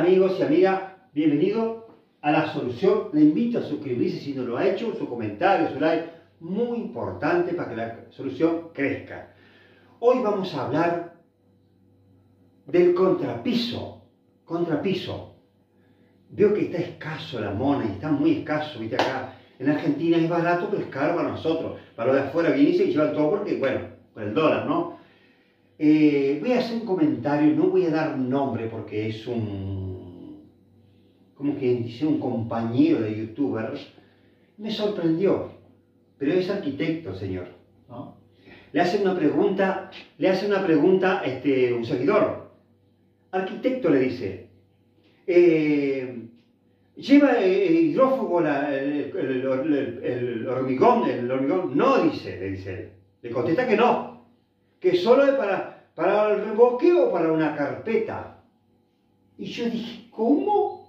amigos y amigas? Bienvenido a la solución. Le invito a suscribirse si no lo ha hecho, su comentario, su like, muy importante para que la solución crezca. Hoy vamos a hablar del contrapiso. Contrapiso. Veo que está escaso la mona, está muy escaso, viste acá. En Argentina es barato, pero es caro para nosotros. Para los de afuera viene y se llevan todo porque, bueno, por el dólar, ¿no? Eh, voy a hacer un comentario, no voy a dar nombre porque es un, como que dice, un compañero de youtubers. Me sorprendió, pero es arquitecto, señor. Le hace una pregunta, le hace una pregunta este, un seguidor. Arquitecto le dice, eh, lleva eh, hidrófugo el, el, hormigón, el hormigón. No, dice, le dice él. Le contesta que no, que solo es para, para el reboque o para una carpeta. Y yo dije, ¿cómo?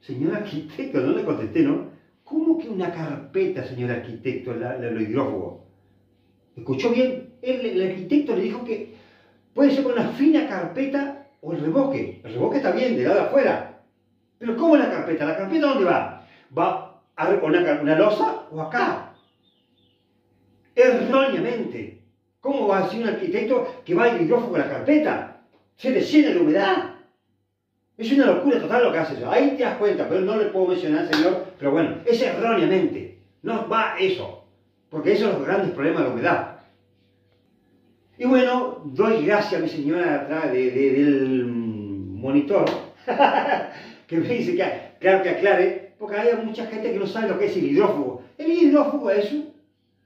Señor arquitecto, no le contesté, ¿no? ¿Cómo que una carpeta, señor arquitecto, el? ¿Escuchó bien? el arquitecto le dijo que puede ser una fina carpeta o el reboque. El reboque está bien, de lado afuera. Pero ¿cómo la carpeta? ¿La carpeta dónde va? ¿Va a una, una losa o acá? erróneamente. ¿Cómo va a decir un arquitecto que va a hidrófono con la carpeta? Se le llena de humedad. Es una locura total lo que hace eso. Ahí te das cuenta, pero no le puedo mencionar, señor. Pero bueno, es erróneamente. No va eso. Porque esos son los grandes problemas de la humedad. Y bueno, doy gracias a mi señora atrás del monitor, que me dice que, claro que aclare, porque hay mucha gente que no sabe lo que es el hidrófugo. El hidrófugo es un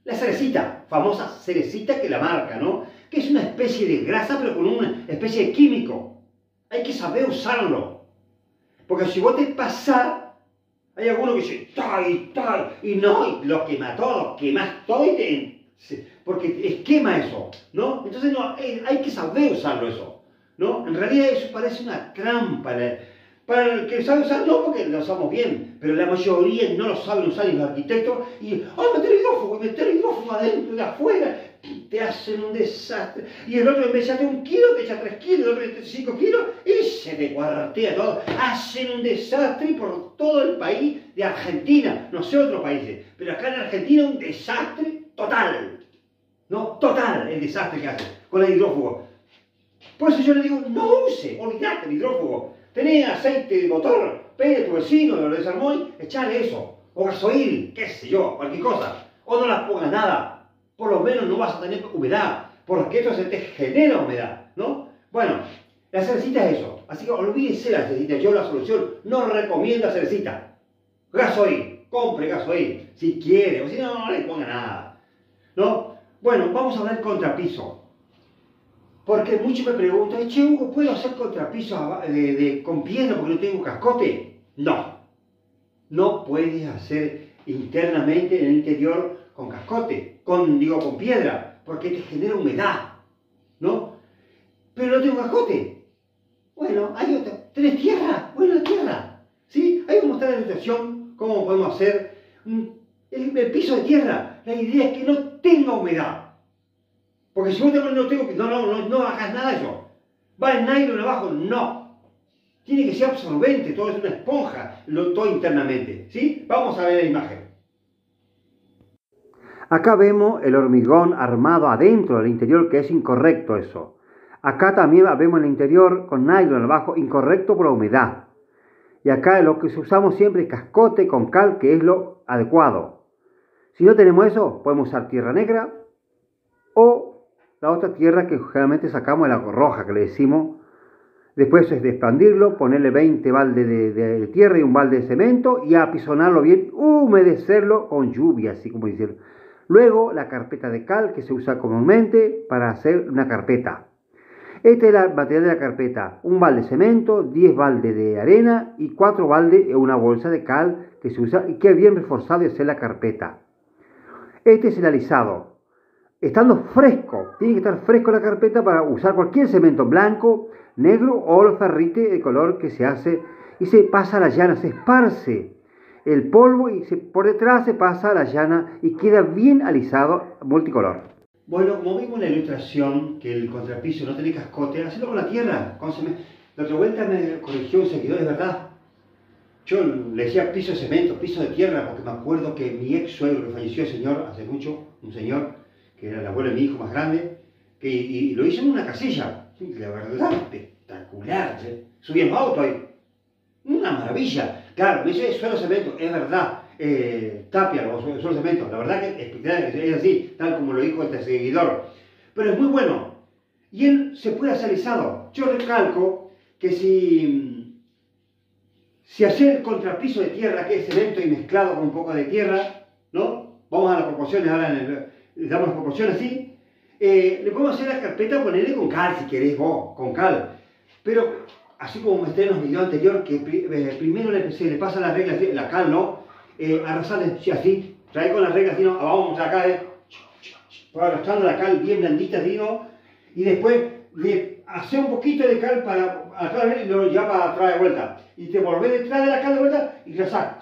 la cerecita, famosa cerecita que la marca, ¿no? Que es una especie de grasa, pero con una especie de químico. Hay que saber usarlo. Porque si vos te pasás, hay algunos que dicen, tal, tal, y no, lo quema todo, quemas todo y te, porque esquema eso, ¿no? Entonces no, eh, hay que saber usarlo eso, ¿no? En realidad eso parece una trampa. Para el que sabe usar, no porque lo usamos bien, pero la mayoría no lo saben usar y los arquitectos, y, ¡ay, meter hidrófono! meter hidrófono adentro y afuera! Te hacen un desastre. Y el otro, de echarte un kilo, te echa tres kilos, el otro te cinco kilos, y se te cuartea todo. Hacen un desastre por todo el país de Argentina, no sé otros países, pero acá en Argentina un desastre total. ¿No? Total el desastre que hacen con el hidrófugo. Por eso yo le digo, no use, olvidate el hidrófugo. Tenés aceite de motor, pide a tu vecino, lo desarmó y echale eso. O gasoil, qué sé yo, cualquier cosa. O no las pongas nada. Por lo menos no vas a tener humedad, porque esto se te genera humedad, ¿no? Bueno, la cerecita es eso. Así que olvídese la cerecita. Yo la solución no recomiendo cerecita. Gasoil, compre gasoil, si quiere, o si no, no le ponga nada. ¿No? Bueno, vamos a hablar contrapiso. Porque muchos me preguntan, che Hugo, ¿puedo hacer contrapiso de, con piedra porque no tengo cascote? No, no puedes hacer internamente en el interior con cascote, con, digo, con piedra, porque te genera humedad, ¿no? Pero no tengo cascote. Bueno, hay otra. ¿Tenés tierra? Bueno, la tierra. ¿Sí? Ahí vamos a mostrar la ilustración cómo podemos hacer el, el piso de tierra. La idea es que no tenga humedad. Porque si vos no tengo no, no, no, hagas nada eso. Va el nylon abajo, no. Tiene que ser absorbente, todo es una esponja, todo internamente. ¿Sí? Vamos a ver la imagen. Acá vemos el hormigón armado adentro del interior, que es incorrecto eso. Acá también vemos el interior con nylon abajo, incorrecto por la humedad. Y acá lo que usamos siempre es cascote con cal, que es lo adecuado. Si no tenemos eso, podemos usar tierra negra o la otra tierra que generalmente sacamos de la roja, que le decimos. Después es de expandirlo, ponerle 20 baldes de, tierra y un balde de cemento y apisonarlo bien, humedecerlo con lluvia, así como decirlo. Luego la carpeta de cal que se usa comúnmente para hacer una carpeta. Este es el material de la carpeta. Un balde de cemento, 10 baldes de arena y 4 baldes una bolsa de cal que se usa y que es bien reforzado y hacer la carpeta. Este es el alisado estando fresco. Tiene que estar fresco la carpeta para usar cualquier cemento blanco, negro o ferrite de color que se hace y se pasa a la llana, se esparce el polvo y por detrás se pasa a la llana y queda bien alisado multicolor. Bueno, como vimos en la ilustración que el contrapiso no tiene cascote, hacelo con la tierra, con La otra vuelta me corrigió un seguidor, es verdad. Yo le decía piso de cemento, piso de tierra, porque me acuerdo que mi ex suegro que falleció, el señor, hace mucho, un señor, que era el abuelo de mi hijo más grande, que, y, lo hizo en una casilla. La verdad, espectacular. Subí en auto ahí. Una maravilla. Claro, me dice suelo cemento, es verdad. Eh, tapia, o suelo cemento. La verdad que es, así, tal como lo dijo este seguidor. Pero es muy bueno. Y él se puede hacer lisado. Yo recalco que si, si hacer el contrapiso de tierra, que es cemento y mezclado con un poco de tierra, ¿no? Vamos a las proporciones, ahora le damos las proporciones así. Eh, le podemos hacer la carpeta, ponerle con cal si queréis vos, con cal. Pero así como mostré en los videos anteriores, que eh, primero se le pasa la regla, la cal, ¿no? Eh, arrasarle así, trae con las reglas, ¿no? vamos acá, eh, arrastrando la cal bien blandita, ¿no? Y después le hace un poquito de cal para atrás y luego ya para atrás de vuelta. Y te volvés detrás de la cal de vuelta y arrasar,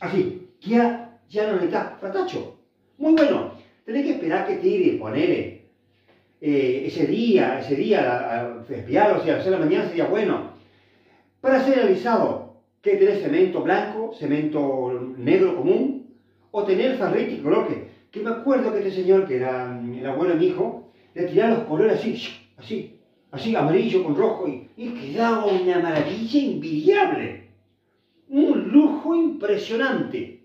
así, ya, ya no le está, fratacho. Muy bueno, tenés que esperar que tire, ponele eh, ese día, ese día, espiar, o sea, a de la mañana sería bueno. Para ser realizado, que tener cemento blanco, cemento negro común, o tener farriti coloque. Que me acuerdo que este señor, que era el abuelo de mi hijo, le tiraba los colores así, así, así, amarillo con rojo, y, y quedaba una maravilla envidiable. Un lujo impresionante.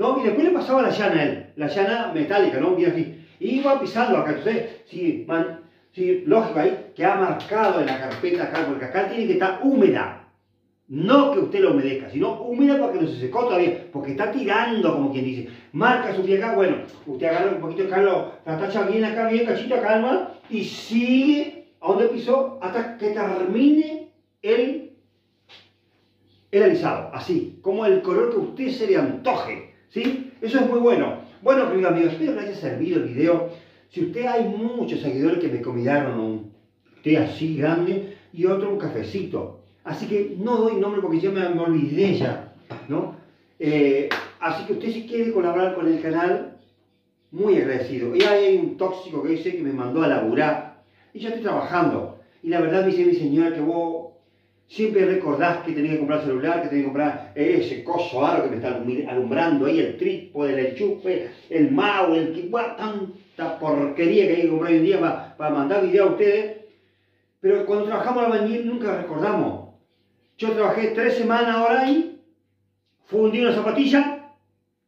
¿No? Y después le pasaba la llana a él, la llana metálica, ¿no? Así y iba pisando acá. Entonces, si, man, si, lógico ahí, que ha marcado en la carpeta acá, porque acá tiene que estar húmeda. No que usted lo humedezca, sino húmeda porque no se secó todavía, porque está tirando, como quien dice. Marca su pie acá, bueno, usted agarra un poquito lo, la tacha bien acá, bien cachito, calma, y sigue a donde pisó hasta que termine el, el alisado, así, como el color que usted se le antoje, ¿sí? Eso es muy bueno. Bueno, queridos amigos, espero que les haya servido el video. Si usted hay muchos seguidores que me convidaron un té así grande y otro un cafecito. Así que no doy nombre porque yo me, olvidé ya, ¿no? Eh, así que usted si quiere colaborar con el canal, muy agradecido. Y hay un tóxico que dice que me mandó a laburar y ya estoy trabajando. Y la verdad me dice mi señora que vos Siempre recordás que tenés que comprar celular, que tenés que comprar ese coso aro que me está alumbrando ahí, el trípode, el enchufe, el mouse, el tanta porquería que hay que comprar hoy en día para, mandar video a ustedes. Pero cuando trabajamos al bañil nunca recordamos. Yo trabajé tres semanas ahora ahí, fundí una zapatilla,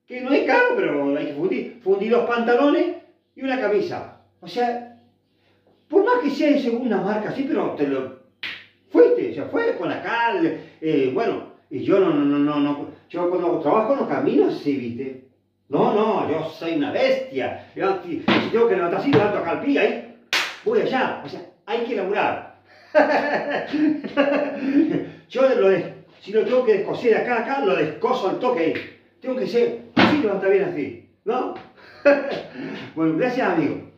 que no es caro, pero hay que fundir. Fundí dos pantalones y una camisa. O sea, por más que sea de segunda marca, sí, pero te lo se fue con la cal, eh, bueno, y yo no, no, no, no, yo cuando trabajo no camino así, ¿viste? No, no, yo soy una bestia. Yo, si tengo que levantar así, levanto acá al pie, ahí, voy allá. O sea, hay que laburar. yo lo si lo tengo que descoser acá, acá, lo descoso al toque ahí. Tengo que ser así, levantar bien así, ¿no? bueno, gracias, amigo.